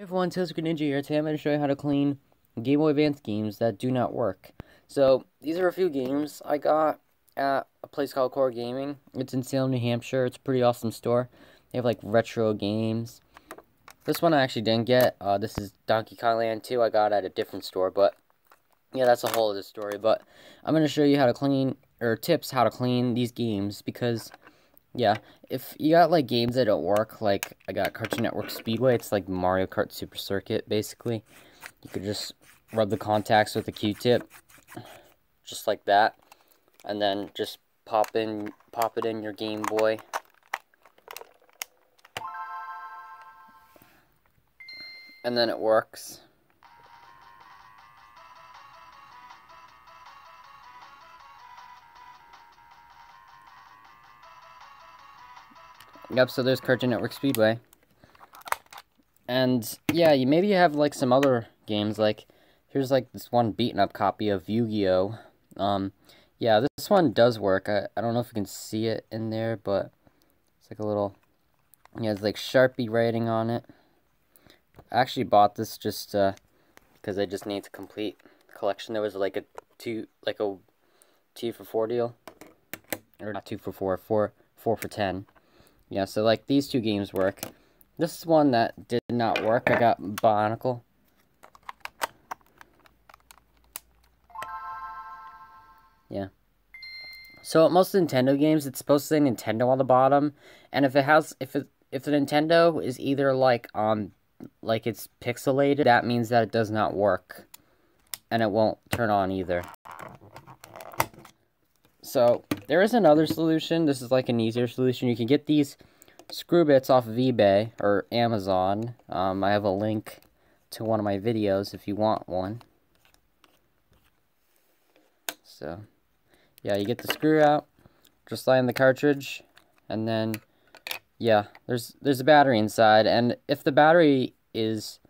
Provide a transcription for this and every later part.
Hey everyone, Tosuke Ninja here. Today I'm going to show you how to clean Game Boy Advance games that do not work. So, these are a few games I got at a place called Core Gaming. It's in Salem, New Hampshire. It's a pretty awesome store. They have like retro games. This one I actually didn't get. Uh, this is Donkey Kong Land 2. I got at a different store, but yeah, that's a whole other story. But I'm going to show you how to clean, or tips how to clean these games because yeah, if you got like games that don't work, like I got Cartoon Network Speedway, it's like Mario Kart Super Circuit basically. You could just rub the contacts with a Q-tip, just like that, and then just pop in, pop it in your Game Boy. And then it works. Yep, so there's Cartoon Network Speedway. And, yeah, you maybe you have, like, some other games, like, here's, like, this one beaten-up copy of Yu-Gi-Oh! Um, yeah, this one does work. I, I don't know if you can see it in there, but it's, like, a little, yeah, it's, like, Sharpie writing on it. I actually bought this just, uh, because I just need to complete collection. There was, like, a two, like, a two for four deal. Or not two for four, four, four for ten. Yeah, so like these two games work. This is one that did not work. I got Bionicle. Yeah. So most Nintendo games, it's supposed to say Nintendo on the bottom, and if it has, if it, if the Nintendo is either like um, like it's pixelated, that means that it does not work, and it won't turn on either. So there is another solution. This is like an easier solution. You can get these screw bits off of eBay or Amazon. Um, I have a link to one of my videos if you want one. So, yeah, you get the screw out, just in the cartridge, and then, yeah, there's there's a battery inside, and if the battery is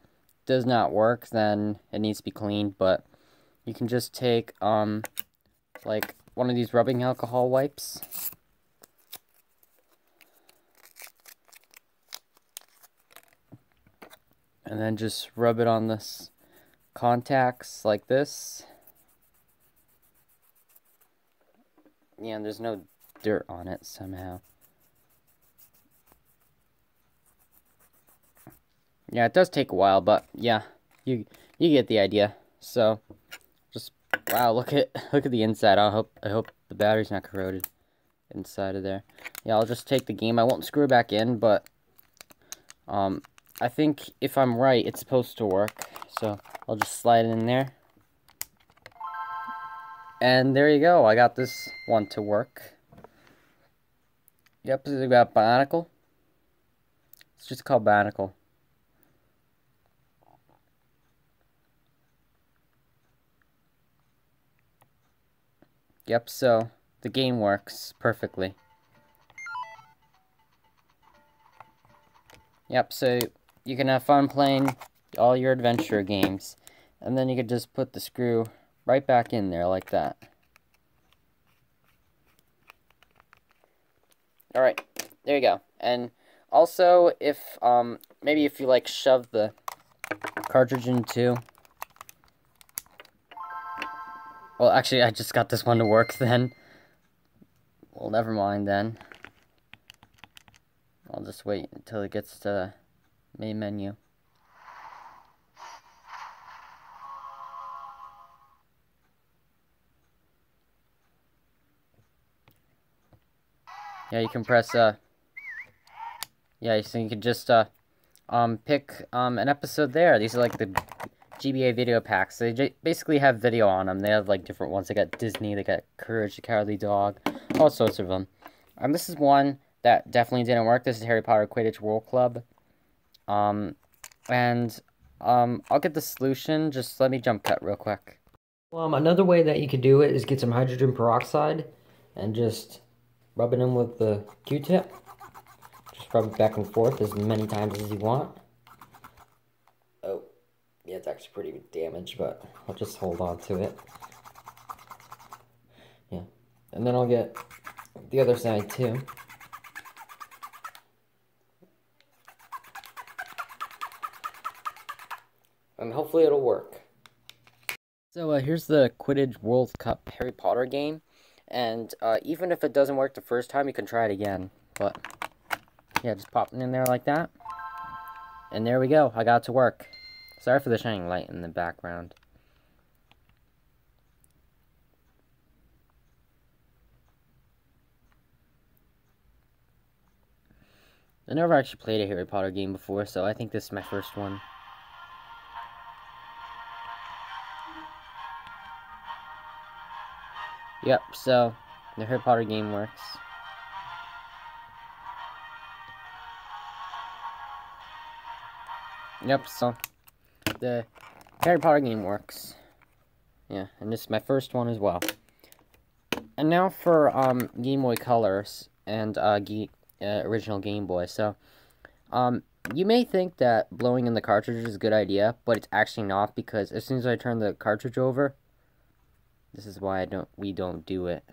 does not work, then it needs to be cleaned, but you can just take, um, like, one of these rubbing alcohol wipes. And then just rub it on this contacts like this. Yeah, there's no dirt on it somehow. Yeah, it does take a while, but yeah, you you get the idea. So, Wow, look at look at the inside. I hope I hope the battery's not corroded inside of there. Yeah, I'll just take the game. I won't screw it back in, but um, I think if I'm right, it's supposed to work. So I'll just slide it in there. And there you go. I got this one to work. Yep, is about Bionicle. It's just called Bionicle. Yep, so the game works perfectly. Yep, so you can have fun playing all your adventure games. And then you can just put the screw right back in there like that. Alright, there you go. And also, if, um, maybe if you, like, shove the cartridge into Well, actually, I just got this one to work then. Well, never mind then. I'll just wait until it gets to main menu. Yeah, you can press, uh, yeah, so you can just, uh, um, pick, um, an episode there. These are like the GBA video packs. They basically have video on them. They have like different ones. They got Disney, they got Courage the Cowardly Dog, all sorts of them. Um, this is one that definitely didn't work. This is Harry Potter Quidditch World Cup. Um, and um, I'll get the solution. Just let me jump cut real quick. Um, another way that you could do it is get some hydrogen peroxide and just rub it in with the Q-tip. Just rub it back and forth as many times as you want yeah, it's actually pretty damaged, but I'll just hold on to it. Yeah, and then I'll get the other side too. and hopefully it'll work. So uh, here's the Quidditch World Cup Harry Potter game, and uh, even if it doesn't work the first time, you can try it again. But yeah, just pop it in there like that, and there we go. I got to work. Sorry for the shining light in the background. I never actually played a Harry Potter game before, so I think this is my first one. Yep, so the Harry Potter game works. Yep, so the Harry Potter game works. Yeah, and this is my first one as well. And now for um, Game Boy Colors and uh, uh, original Game Boy. So, um, you may think that blowing in the cartridge is a good idea, but it's actually not because as soon as I turn the cartridge over, this is why I don't we don't do it.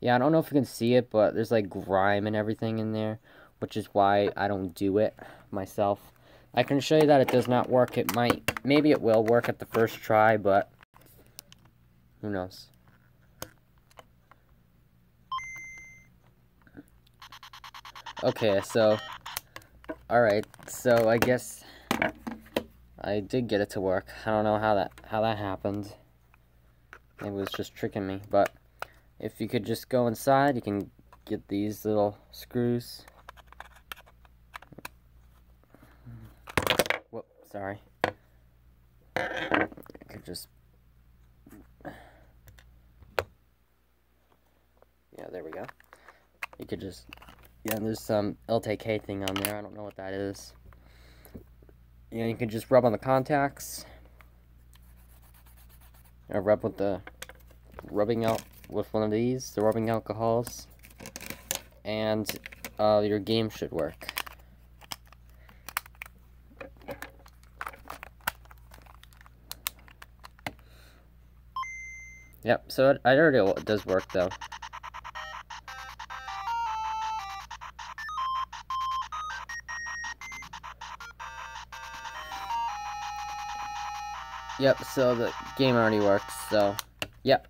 Yeah, I don't know if you can see it, but there's like grime and everything in there, which is why I don't do it myself. I can show you that it does not work. It might, maybe it will work at the first try, but who knows. Okay, so, alright, so I guess I did get it to work. I don't know how that, how that happened. It was just tricking me, but if you could just go inside, you can get these little screws. Sorry. I could just... Yeah, there we go. You could just yeah, there's some LTK thing on there. I don't know what that is. Yeah, you can just rub on the contacts. Or rub with the rubbing out with one of these, the rubbing alcohols. And uh, your game should work. Yep, so it, I already does work though. Yep, so the game already works, so, yep.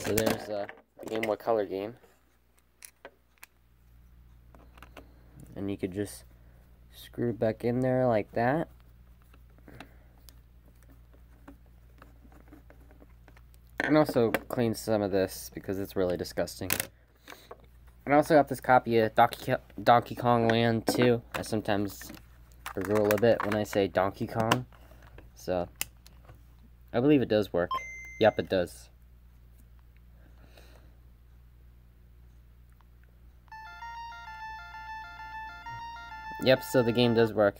So there's uh, a Game Boy Color game. And you could just screw it back in there like that. And also clean some of this because it's really disgusting. And I also got this copy of Donkey, Donkey Kong Land 2. I sometimes rule a bit when I say Donkey Kong. So, I believe it does work. Yep, it does. Yep, so the game does work.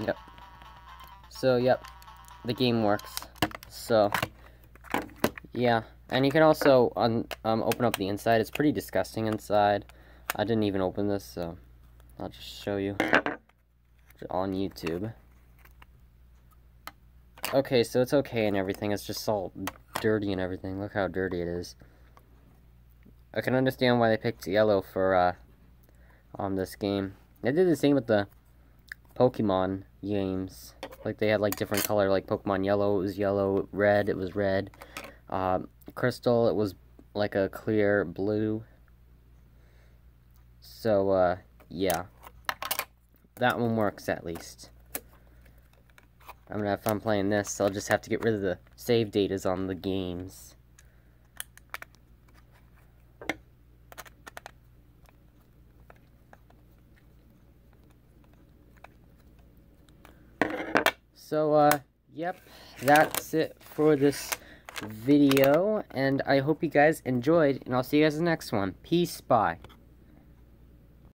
Yep. So, yep, the game works. So, yeah. And you can also um, open up the inside. It's pretty disgusting inside. I didn't even open this, so I'll just show you on YouTube. Okay, so it's okay and everything. It's just all dirty and everything. Look how dirty it is. I can understand why they picked yellow for uh, on this game. They did the same with the Pokemon games. Like they had like different color, like Pokemon Yellow it was yellow, red it was red. Um, crystal, it was like a clear blue. So, uh, yeah. That one works at least. I'm gonna have fun playing this, so I'll just have to get rid of the save datas on the games. So, uh, yep, that's it for this video, and I hope you guys enjoyed, and I'll see you guys in the next one. Peace, bye.